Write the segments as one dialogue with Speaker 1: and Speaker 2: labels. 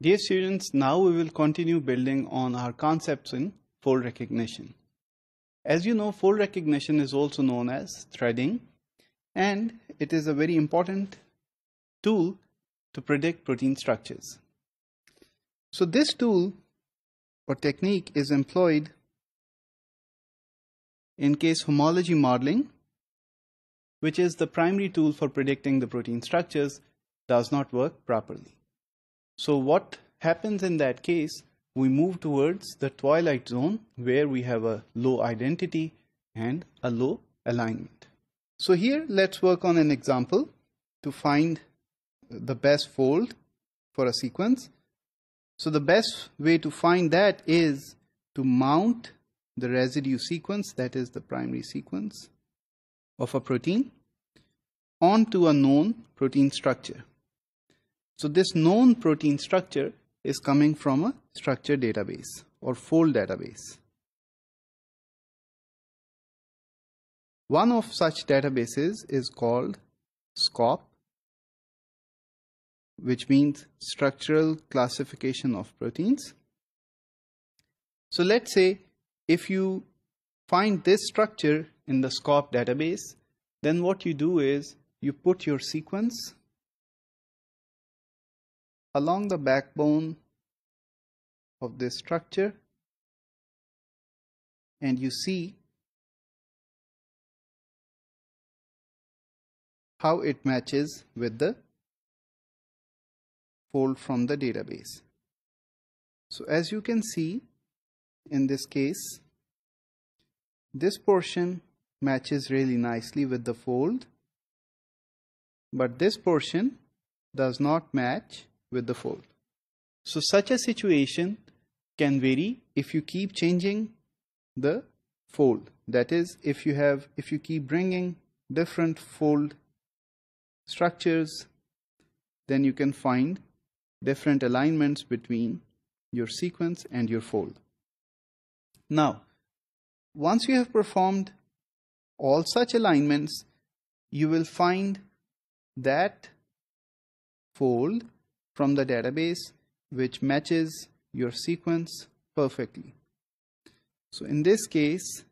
Speaker 1: Dear students, now we will continue building on our concepts in fold recognition. As you know, fold recognition is also known as threading and it is a very important tool to predict protein structures. So this tool or technique is employed in case homology modeling, which is the primary tool for predicting the protein structures, does not work properly. So what happens in that case? We move towards the twilight zone where we have a low identity and a low alignment. So here let's work on an example to find the best fold for a sequence. So the best way to find that is to mount the residue sequence, that is the primary sequence of a protein, onto a known protein structure. So this known protein structure is coming from a structure database or fold database. One of such databases is called SCOP, which means Structural Classification of Proteins. So let's say if you find this structure in the SCOP database, then what you do is you put your sequence along the backbone of this structure and you see how it matches with the fold from the database. So as you can see in this case this portion matches really nicely with the fold but this portion does not match with the fold. So such a situation can vary if you keep changing the fold. That is, if you have, if you keep bringing different fold structures, then you can find different alignments between your sequence and your fold. Now, once you have performed all such alignments, you will find that fold from the database which matches your sequence perfectly. So in this case,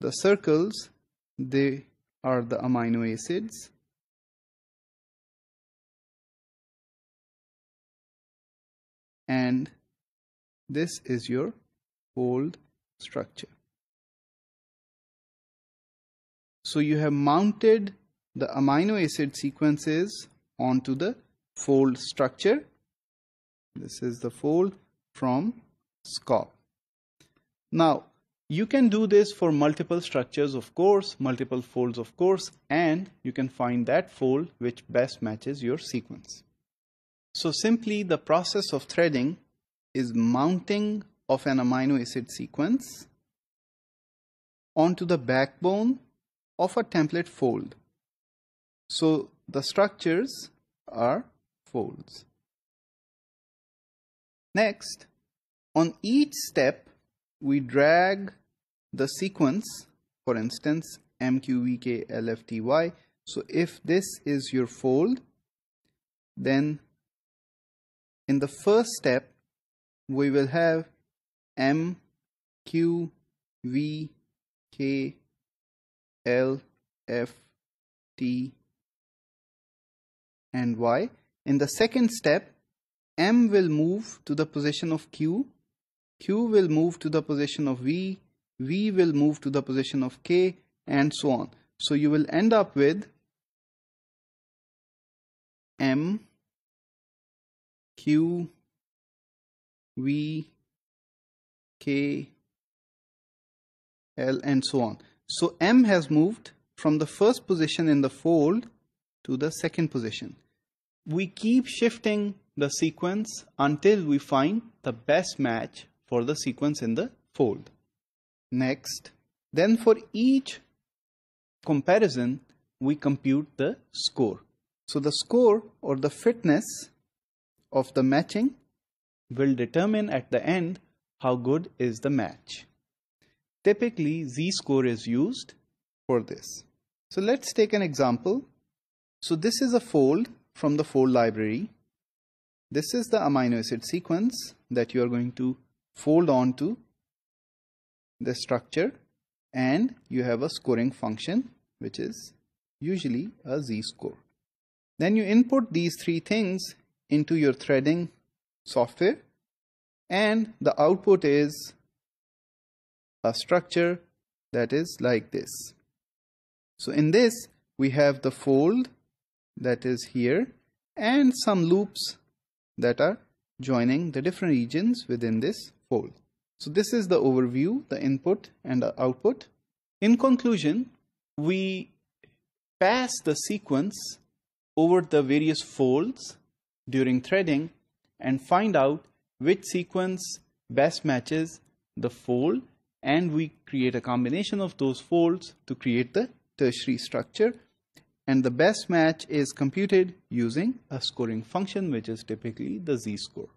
Speaker 1: the circles, they are the amino acids. And this is your fold structure. So you have mounted the amino acid sequences onto the fold structure. This is the fold from SCOP. Now, you can do this for multiple structures, of course, multiple folds, of course, and you can find that fold which best matches your sequence. So simply the process of threading is mounting of an amino acid sequence onto the backbone of a template fold. So the structures are folds. Next, on each step, we drag the sequence, for instance, MQVK So if this is your fold, then in the first step, we will have M, Q, V, K, L, F, T, and Y. In the second step, M will move to the position of Q, Q will move to the position of V, V will move to the position of K, and so on. So you will end up with M, Q, V, K, L, and so on. So M has moved from the first position in the fold to the second position we keep shifting the sequence until we find the best match for the sequence in the fold. Next, then for each comparison, we compute the score. So the score or the fitness of the matching will determine at the end how good is the match. Typically, z-score is used for this. So let's take an example. So this is a fold from the fold library this is the amino acid sequence that you are going to fold onto the structure and you have a scoring function which is usually a z-score. Then you input these three things into your threading software and the output is a structure that is like this. So in this we have the fold that is here and some loops that are joining the different regions within this fold. So this is the overview, the input and the output. In conclusion, we pass the sequence over the various folds during threading and find out which sequence best matches the fold and we create a combination of those folds to create the tertiary structure and the best match is computed using a scoring function which is typically the z-score.